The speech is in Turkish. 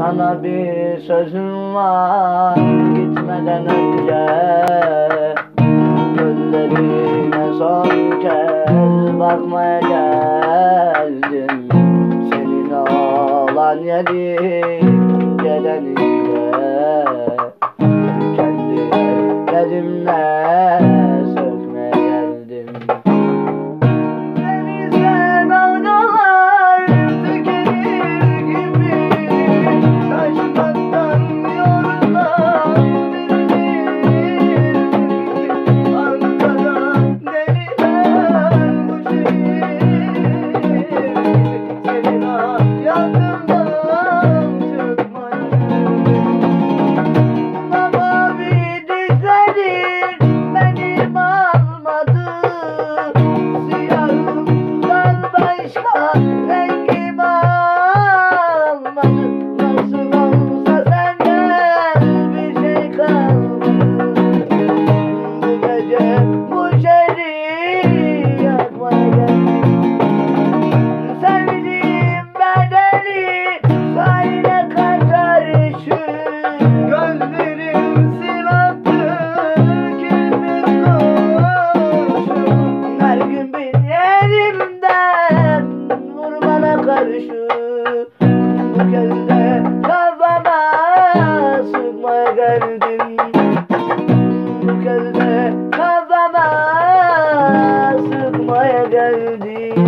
Sana bir sözüm var gitmeden önce. Gözlerime son kez bakmaya geldim Senin olan yeri gelen işte Kendi ellerimle karşı. Bu köyde kafama sıkmaya geldim. Bu köyde kafama sıkmaya geldim.